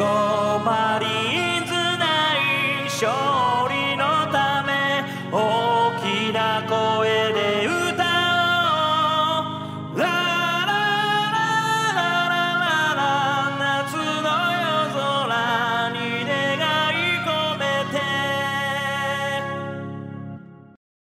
God.